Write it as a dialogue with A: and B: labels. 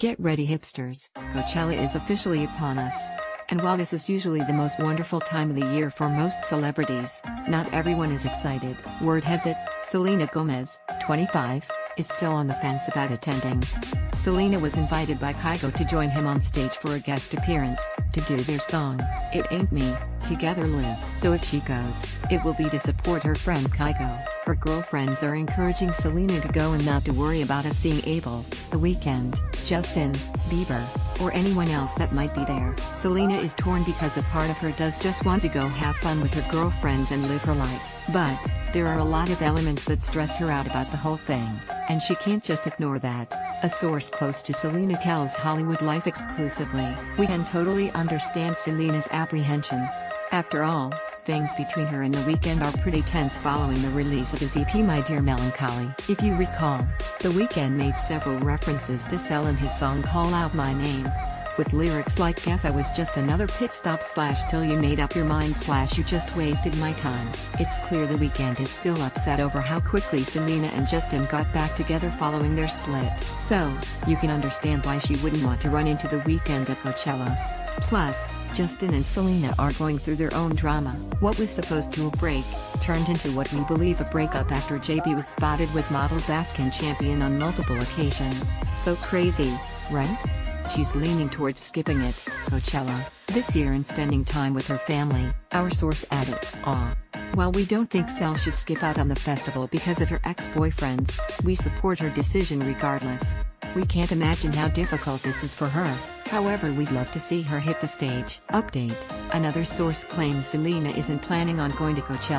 A: Get ready hipsters, Coachella is officially upon us. And while this is usually the most wonderful time of the year for most celebrities, not everyone is excited. Word has it, Selena Gomez, 25, is still on the fence about attending. Selena was invited by Kygo to join him on stage for a guest appearance, to do their song, It Ain't Me, Together Live. So if she goes, it will be to support her friend Kygo. Her girlfriends are encouraging Selena to go and not to worry about us seeing Abel, The Weeknd, Justin, Bieber, or anyone else that might be there. Selena is torn because a part of her does just want to go have fun with her girlfriends and live her life. But, there are a lot of elements that stress her out about the whole thing, and she can't just ignore that. A source close to Selena tells Hollywood Life exclusively, We can totally understand Selena's apprehension. After all, things between her and The Weeknd are pretty tense following the release of his EP My Dear Melancholy. If you recall, The Weeknd made several references to Sel in his song Call Out My Name. With lyrics like Guess I was just another pit stop slash till you made up your mind slash you just wasted my time. It's clear The Weeknd is still upset over how quickly Selena and Justin got back together following their split. So, you can understand why she wouldn't want to run into The Weeknd at Coachella. Plus, Justin and Selena are going through their own drama. What was supposed to a break, turned into what we believe a breakup after JB was spotted with model Baskin champion on multiple occasions. So crazy, right? She's leaning towards skipping it, Coachella, this year and spending time with her family, our source added. Aw. While we don't think Sel should skip out on the festival because of her ex-boyfriends, we support her decision regardless. We can't imagine how difficult this is for her, however we'd love to see her hit the stage. Update, another source claims Selena isn't planning on going to Coachella.